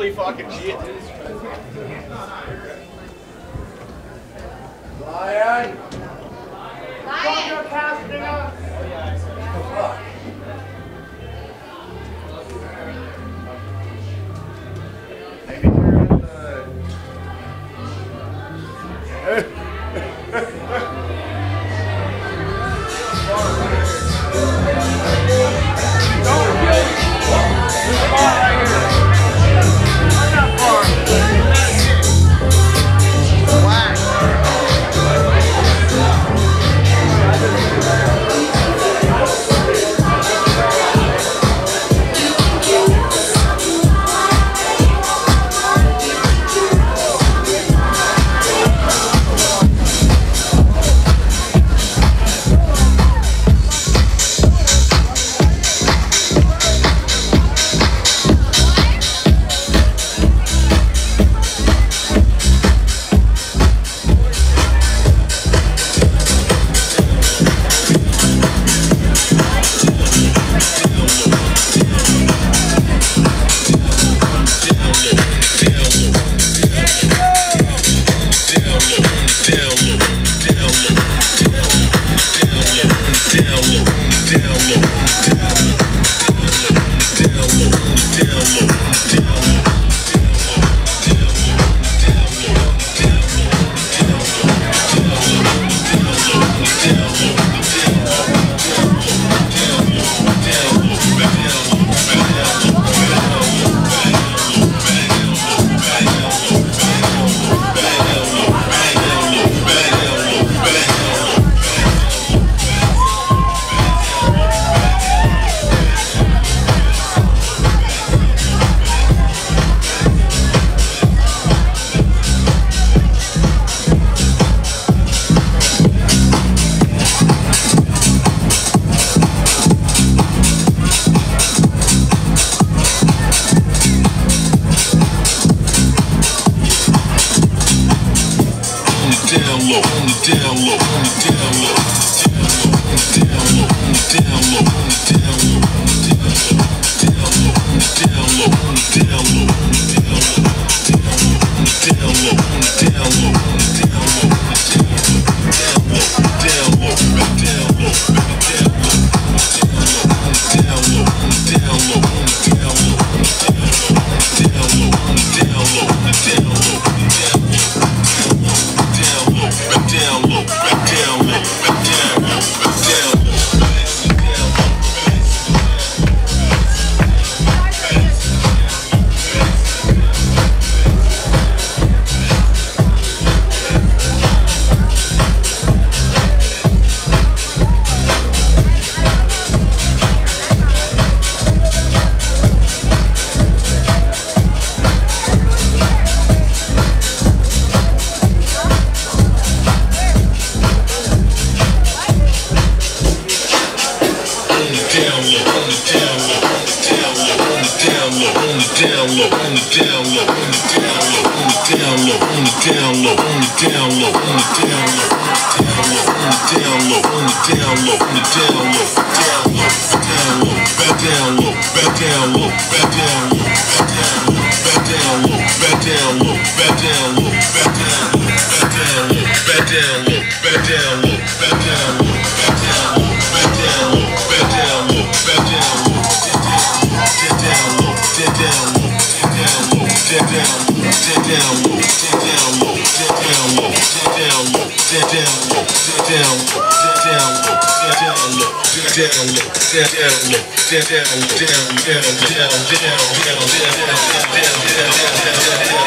holy fucking shit. Lion! Lion! Lion. down low, on the down down. Down, down, down, down, down, down, down, down, down, down, down, down, down,